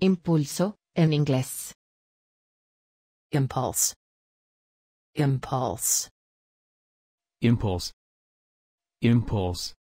Impulso, en inglés. Impulse. Impulse. Impulse. Impulse.